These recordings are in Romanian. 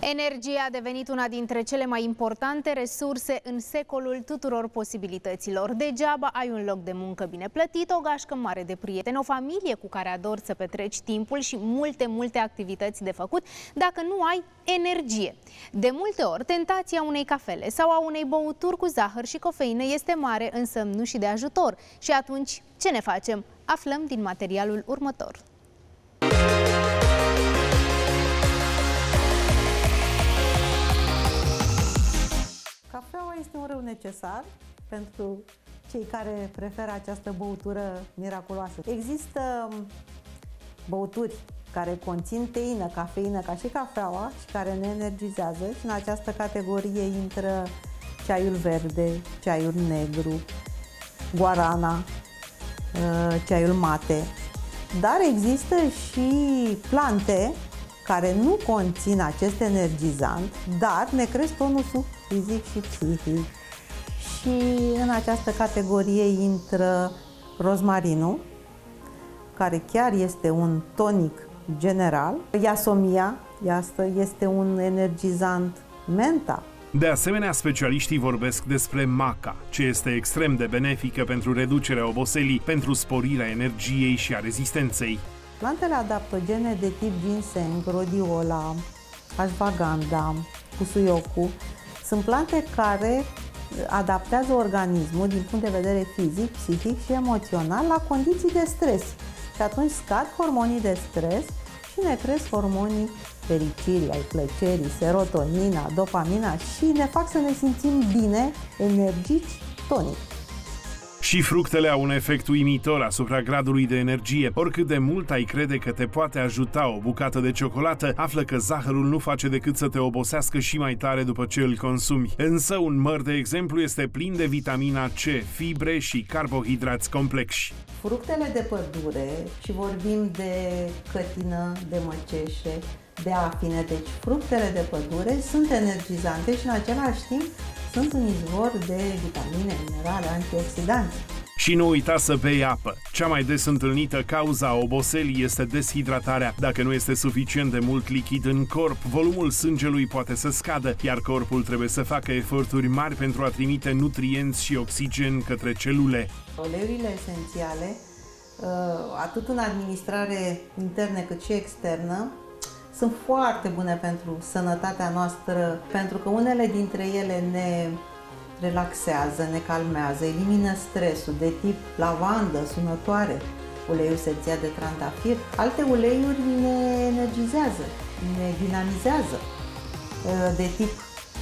Energia a devenit una dintre cele mai importante resurse în secolul tuturor posibilităților. Degeaba ai un loc de muncă bine plătit, o gașcă mare de prieteni, o familie cu care adori să petreci timpul și multe, multe activități de făcut dacă nu ai energie. De multe ori, tentația unei cafele sau a unei băuturi cu zahăr și cofeină este mare, însă nu și de ajutor. Și atunci, ce ne facem? Aflăm din materialul următor. Este un rău necesar pentru cei care preferă această băutură miraculoasă. Există um, băuturi care conțin teină, cafeină, ca și cafeaua și care ne energizează și în această categorie intră ceaiul verde, ceaiul negru, guarana, uh, ceaiul mate. Dar există și plante care nu conțin acest energizant, dar ne cresc tonusul fizic și psihic. Și în această categorie intră rozmarinul, care chiar este un tonic general. Iasomia este un energizant mental. De asemenea, specialiștii vorbesc despre maca, ce este extrem de benefică pentru reducerea oboselii, pentru sporirea energiei și a rezistenței. Plantele adaptogene de tip ginseng, rhodiola, ashwagandha, pusuyoku sunt plante care adaptează organismul din punct de vedere fizic, psihic și emoțional la condiții de stres. Și atunci scad hormonii de stres și ne cresc hormonii fericirii, ai plăcerii, serotonina, dopamina și ne fac să ne simțim bine, energici, tonici. Și fructele au un efect uimitor asupra gradului de energie. Oricât de mult ai crede că te poate ajuta o bucată de ciocolată, află că zahărul nu face decât să te obosească și mai tare după ce îl consumi. Însă un măr, de exemplu, este plin de vitamina C, fibre și carbohidrați complexi. Fructele de pădure, și vorbim de cătină, de măceșe, de afine, deci fructele de pădure sunt energizante și în același timp sunt un izvor de vitamine, minerale, antioxidanți. Și nu uita să bei apă. Cea mai des întâlnită cauza a oboselii este deshidratarea. Dacă nu este suficient de mult lichid în corp, volumul sângelui poate să scadă, iar corpul trebuie să facă eforturi mari pentru a trimite nutrienți și oxigen către celule. Oleurile esențiale, uh, atât în administrare interne cât și externă, sunt foarte bune pentru sănătatea noastră, pentru că unele dintre ele ne relaxează, ne calmează, elimină stresul de tip lavandă, sunătoare, uleiul esențial de trandafir. Alte uleiuri ne energizează, ne dinamizează, uh, de tip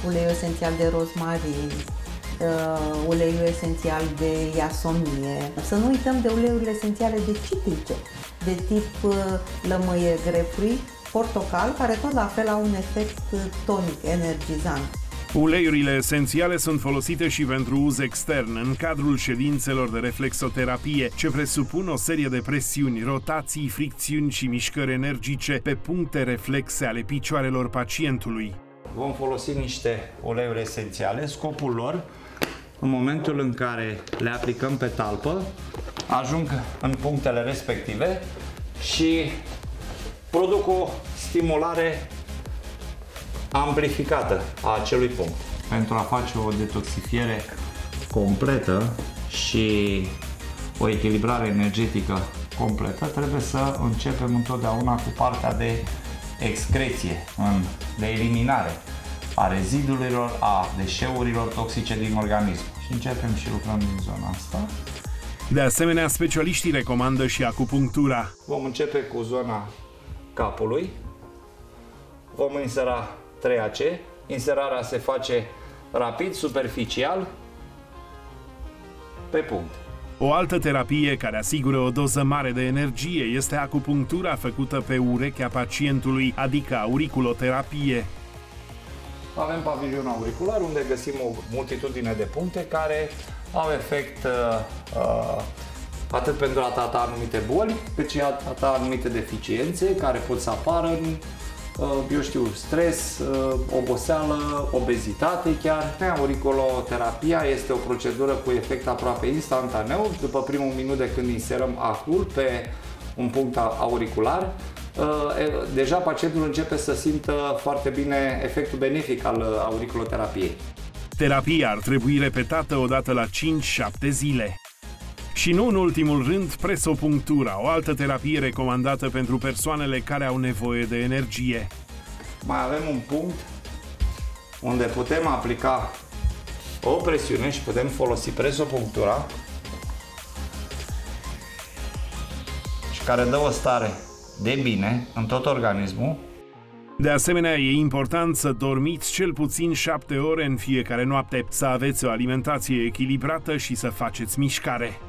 uleiul esențial de rozmarin, uh, uleiul esențial de iasomie. Să nu uităm de uleiurile esențiale de citrice, de tip uh, lămâie grapefruit, portocal, care tot la fel au un efect tonic, energizant. Uleiurile esențiale sunt folosite și pentru uz extern în cadrul ședințelor de reflexoterapie, ce presupun o serie de presiuni, rotații, fricțiuni și mișcări energice pe puncte reflexe ale picioarelor pacientului. Vom folosi niște uleiuri esențiale. Scopul lor, în momentul în care le aplicăm pe talpă, ajung în punctele respective și produc o stimulare amplificată a acelui punct. Pentru a face o detoxifiere completă și o echilibrare energetică completă, trebuie să începem întotdeauna cu partea de excreție, de eliminare a rezidurilor, a deșeurilor toxice din organism. Și începem și lucrăm din zona asta. De asemenea, specialiștii recomandă și acupunctura. Vom începe cu zona capului. Vom insera 3AC. Inserarea se face rapid, superficial, pe punct. O altă terapie care asigură o doză mare de energie este acupunctura făcută pe urechea pacientului, adică auriculoterapie. Avem pavilionul auricular unde găsim o multitudine de puncte care au efect uh, uh, atât pentru a trata anumite boli, cât și a trata anumite deficiențe care pot să apară în, uh, eu știu, stres, uh, oboseală, obezitate chiar. Auriculoterapia este o procedură cu efect aproape instantaneu. După primul minut de când inserăm acul pe un punct auricular, deja pacientul începe să simtă foarte bine efectul benefic al auriculoterapiei. Terapia ar trebui repetată odată la 5-7 zile. Și nu în ultimul rând, presopunctura, o altă terapie recomandată pentru persoanele care au nevoie de energie. Mai avem un punct unde putem aplica o presiune și putem folosi presopunctura și care dă o stare de bine în tot organismul. De asemenea, e important să dormiți cel puțin 7 ore în fiecare noapte, să aveți o alimentație echilibrată și să faceți mișcare.